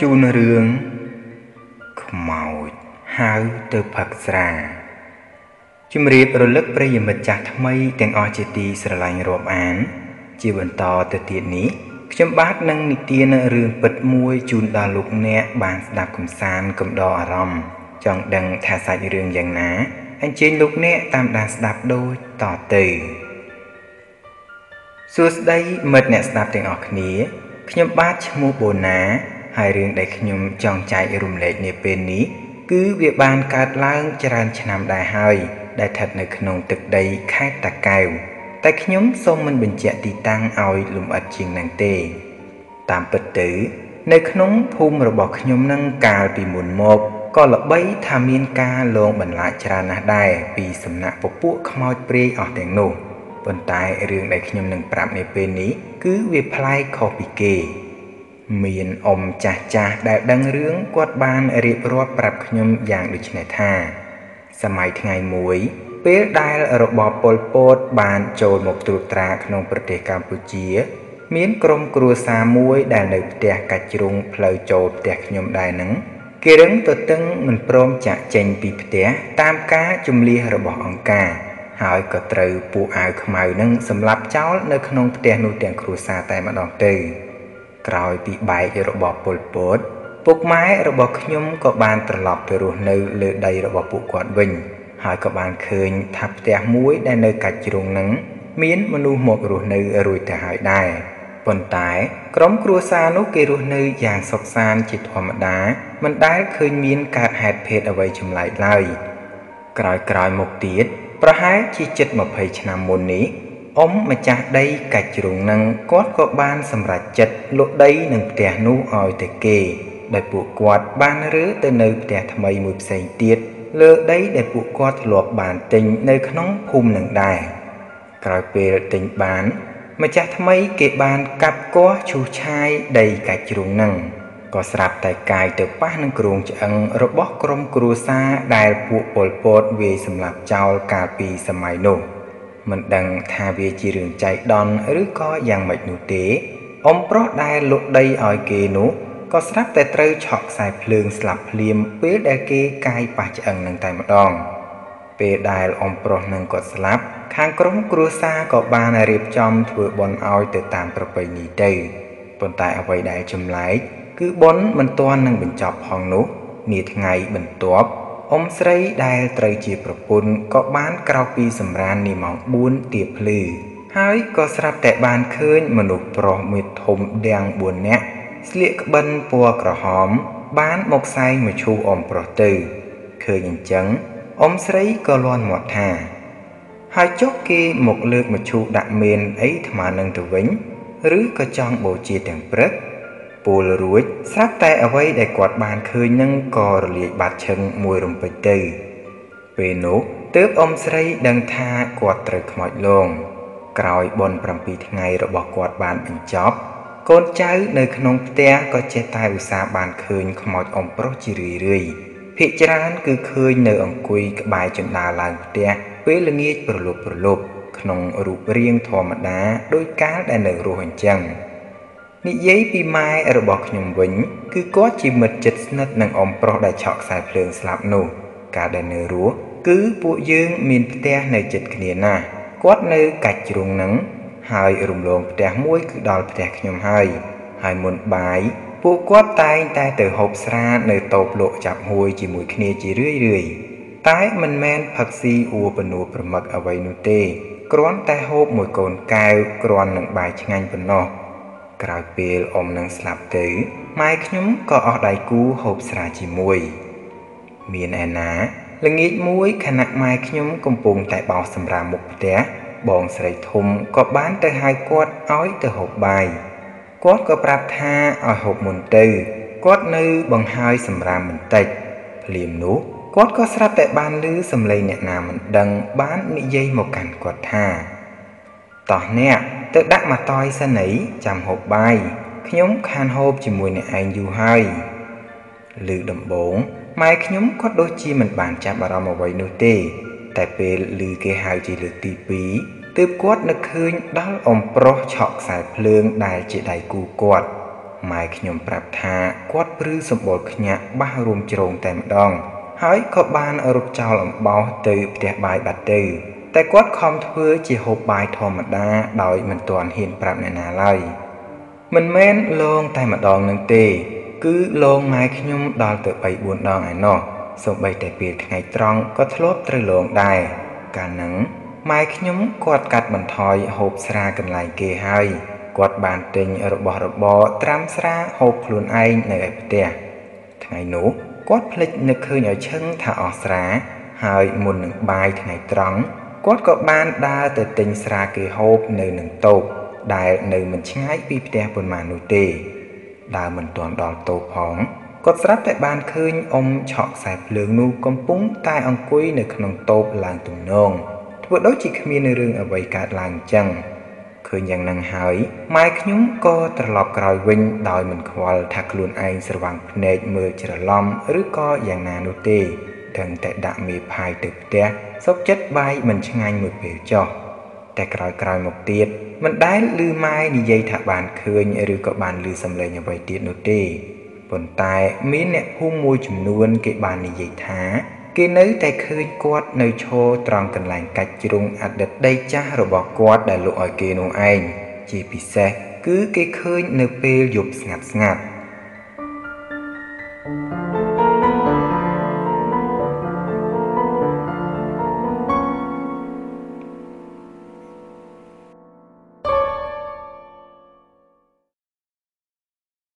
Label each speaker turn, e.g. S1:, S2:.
S1: ជូនរឿងខ្មោចហៅទៅផឹកស្រាជំរាបរលឹកប្រិយមិត្តចាស់ថ្មីទាំងអស់ជាទីស្រឡាញ់រាប់អាន ជាបន្តទៅទៀតនេះខ្ញុំបាទនឹងនិទានរឿងពិតមួយជូនដល់លោកអ្នកបានស្ដាប់កំសាន្តកំដរអារម្មណ៍ចង់ដឹងថាសាច់រឿងយ៉ាងណាអញ្ជើញលោកអ្នកតាមដានស្ដាប់ដូចតទៅសួស្តីមិត្តអ្នកស្ដាប់ទាំងអស់គ្នា ខ្ញុំបាទឈ្មោះបូណា ហើយរឿងដែលខ្ញុំចង់ចែករំលែកនាពេលនេះគឺវាបានកើតឡើងច្រើនឆ្នាំដែរហើយ ដែលស្ថិតនៅក្នុងទឹកដីខេត្តតាកែវតែខ្ញុំសូមមិនបញ្ជាក់ទីតាំងឲ្យលម្អិតជាងនឹងទេ តាមពិតទៅ នៅក្នុងភូមិរបស់ខ្ញុំនឹងកាលពីមុនមកក៏ល្បីថាមានការលងបន្លាចច្រើនណាស់ដែរពីសំណាក់ពពួកខ្មោចព្រាយអស់ទាំងនោះប៉ុន្តែរឿងដែលខ្ញុំនឹងប្រាប់នៅពេលនេះគឺវាប្លែកខុសពីគេ មានអ៊ំចាស់ចាស់ដែលដឹងរឿងគាត់បានរៀបរាប់ប្រាប់ខ្ញុំយ៉ាងដូចនេះថា សម័យថ្ងៃមួយ ពេលដែលរបបប៉ុលពតបានចូលមកត្រួតត្រាក្នុងប្រទេសកម្ពុជា មានក្រុមគ្រួសារមួយដែលនៅផ្ទះកាច់ជ្រុងផ្លូវចូលផ្ទះខ្ញុំដែរនឹងគេរឹងទទឹងមិនព្រមចាក់ចេញពីផ្ទះតាមការជំលះរបស់អង្គការហើយក៏ត្រូវពួកអាវខ្មៅនឹងសម្លាប់ចោលនៅក្នុងផ្ទះនោះទាំងគ្រួសារតែម្ដងទៅ ក្រោយពីបែករបស់ពលពតពុកម៉ែរបស់ខ្ញុំក៏បានត្រឡប់ទៅរស់នៅលើដីរបស់ពួកគាត់វិញ ហើយក៏បានឃើញថាផ្ទះមួយដែលនៅកាច់ជ្រុងនឹងមានមនុស្សមករស់នៅរួចទៅហើយដែរប៉ុន្តែក្រុមគ្រួសារនោះគេរស់នៅយ៉ាងសុខសាន្តជាធម្មតាមិនដែលឃើញមានកើតហេតុភេទអ្វីចម្លែកឡើយក្រោយៗមកទៀតប្រហែលជាជិត20ឆ្នាំមុននេះ អ៊ំម្ចាស់ដីកាច់ជ្រុងនឹងគាត់ក៏បានសម្រេចចិត្តលក់ដីនឹងផ្ទះនោះឲ្យទៅគេដោយពួកគាត់បានរើទៅនៅផ្ទះថ្មីមួយផ្សេងទៀតលើដីដែលពួកគាត់ធ្លាប់បានទិញនៅក្នុងភូមិនឹងដែរក្រោយពេលទិញបានម្ចាស់ថ្មីគេបានកាប់គាស់ឈូសឆាយដីកាច់ជ្រុងនឹងក៏ស្រាប់តែកាយទៅប៉ះនឹងគ្រោងឆ្អឹងរបស់ក្រុមគ្រួសារដែលពួកពលពតវាយសម្លាប់ចោលកាលពីសម័យនោះ មិនដឹងថាវាជារឿងចៃដន្យឬក៏យ៉ាងម៉េចនោះទេអ៊ំប្រុសដែលលក់ដីឲ្យគេនោះក៏ស្រាប់តែត្រូវឆក់ខ្សែភ្លើងស្លាប់ភ្លាមពេលដែលគេកាយប៉ះឆ្អឹងនឹងតែម្ដង ពេលដែលអ៊ំប្រុសនឹងគាត់ស្លាប់ ខាងក្រុមគ្រួសារក៏បានរៀបចំធ្វើបុណ្យឲ្យទៅតាមប្រពៃណីទៅប៉ុន្តែអ្វីដែលចម្លែកគឺប៉ុនមិនទាន់នឹងបញ្ចប់ផងនោះនាថ្ងៃបន្ទាប់ អ៊ំស្រីដែលត្រូវជាប្រពន្ធក៏បានក្រោកពីសម្រាននាម៉ោង4ទៀបភ្លឺហើយក៏ស្រាប់តែបានឃើញមនុស្សប្រុសមួយធំដាំង4នាក់ស្លៀកក្បិនពណ៌ក្រហម បានមកសែងមកឈូសអ៊ំប្រុសទៅឃើញអញ្ចឹងអ៊ំស្រីក៏លន់មាត់ថាហើយចុះគេមកលើកមកឈូសដាក់មេនអីថ្មនឹងទៅវិញ ឬក៏ចង់បូជាទាំងព្រឹក ពលរួចស្រាប់តែអ្វីដែលគាត់បានឃើញនឹងក៏រលាយបាត់ឈឹងមួយរំពេចទៅ ពេលនោះទើបអ៊ំស្រីដឹងថាគាត់ត្រូវខ្មោចលង ក្រោយបន7ថ្ងៃរបស់គាត់បានបញ្ចប់ កូនចៅនៅក្នុងផ្ទះក៏ចេះតែឧស្សាហ៍បានឃើញខ្មោចអ៊ំប្រុសជារឿយរឿយភាកច្រើនគឺឃើញនៅអង្គុយក្បែរជណ្ដាលឡើងផ្ទះពេលល្ងាចប្រលប់ប្រលប់ក្នុងរូបរាងធម្មតាដោយកាលដែលនៅរស់អញ្ចឹង និយាយពីម៉ែរបស់ខ្ញុំវិញ គឺគាត់ជាមិត្តជិតស្និទ្ធនឹងអ៊ំប្រុសដែលឆក់ខ្សែភ្លើងស្លាប់នោះកាលដែលនៅរស់គឺពួកយើងមានផ្ទះនៅជិតគ្នាណាស់គាត់នៅកាច់ជ្រុងនឹងហើយរំលងផ្ទះមួយគឺដល់ផ្ទះខ្ញុំហើយហើយមុនបាយពួកគាត់តែងតែទៅហូបស្រានៅតូបលក់ចាប់ហួយជាមួយគ្នាជារឿយរឿយតែមិនមែនផឹកស៊ីអួបនួប្រមឹកអ្វីនោះទេគ្រាន់តែហូបមួយកូនកែវគ្រាន់នឹងបាយឆ្ងាញ់ប៉ុណ្ណោះ ក្រោយពេលអ៊ំនឹងស្លាប់ទៅម៉ែខ្ញុំក៏អស់ដៃគូហូបស្រាជាមួយ មានឯណាល្ងាចមួយខណៈម៉ែខ្ញុំកំពុងតែបោសសម្រាមមុខផ្ទះបងស្រីធំក៏បានទៅហៅគាត់ឲ្យទៅហូបបាយគាត់ក៏ប្រាប់ថាឲ្យហូបមុនទៅគាត់នៅបង្ហើយសម្រាមបន្តិចភ្លាមនោះគាត់ក៏ស្រាប់តែបានឮសំឡេងអ្នកណាមិនដឹងបាននិយាយមកកាន់គាត់ថាតោះអ្នក ទៅដាក់មកតយសិនអីចាំហូបបាយខ្ញុំខានហូបជាមួយអ្នកឯងយូរហើយឮដំបងម៉ែខ្ញុំគាត់ដូចជាមិនបានចាប់អារម្មណ៍អ្វីនោះទេ តែពេលឮគេហៅជាលើកទី2ទើបគាត់នឹកឃើញដល់អ៊ំប្រុសឆក់ខ្សែភ្លើងដែលជាដៃគូគាត់ម៉ែខ្ញុំប្រាប់ថាគាត់ព្រឺសម្បូរខ្ញាក់បះរួមជ្រងតែម្ដង ហើយក៏បានរត់ចោលអំបោសទៅផ្ទះបាយបាត់ទៅ តែគាត់ខំធ្វើជាហូបបាយធម្មតាដោយមិនទាន់ហ៊ានប្រាប់អ្នកណាឡើយមិនមែនលងតែម្ដងនឹងទេ គឺលងម៉ែខ្ញុំដល់ទៅ3 4ដងឯណោះសូម្បីតែពេលថ្ងៃត្រង់ក៏ធ្លាប់ត្រូវលងដែរកាលហ្នឹងម៉ែខ្ញុំគាត់កាត់បន្ថយហូបស្រាកន្លែងគេហើយគាត់បានទិញរបស់របរត្រាំស្រាហូបខ្លួនឯងនៅឯផ្ទះថ្ងៃនោះគាត់ភ្លេចនឹកឃើញឲ្យឈឹងថាអស់ស្រា ហើយមុននឹងបាយថ្ងៃត្រង់ គាត់ក៏បានដើរទៅទិញស្រាគេហូបនៅនឹងតូបដែលនៅមិនឆ្ងាយពីផ្ទះប៉ុន្មាននោះទេដើរមិនទាន់ដល់តូបផងគាត់ស្រាប់តែបានឃើញអ៊ំឆក់ខ្សែភ្លើងនោះកំពុងតែអង្គុយនៅក្នុងតូបឡើងទំនងធ្វើដូចជាគ្មានរឿងអ្វីកើតឡើងអញ្ចឹងឃើញយ៉ាងនឹងហើយម៉ែខ្ញុំក៏ត្រឡប់ក្រោយវិញដោយមិនខ្វល់ថាខ្លួនឯងស្រវាំងភ្នែកមើលច្រឡំឬក៏យ៉ាងណានោះទេ ទាំងតែដាក់មេផាយទៅផ្ទះសុកចិត្តបាយមិនឆ្ងាញ់មួយពេលចោះតែក្រោយក្រោយមកទៀតមិនដែលឮម៉ែនិយាយថាបានឃើញឬក៏បានឮសំឡេងអ្វីទៀតនោះទេប៉ុន្តែមានអ្នកភូមិមួយចំនួនគេបាននិយាយថា គេនៅតែឃើញគាត់នៅឈរត្រង់កន្លែងកាច់ជ្រុងអតីតដីចាស់របស់គាត់ដែលលក់ឲ្យគេនោះឯងជាពិសេសគឺគេឃើញនៅពេលយប់ស្ងាត់ស្ងាត់ thank you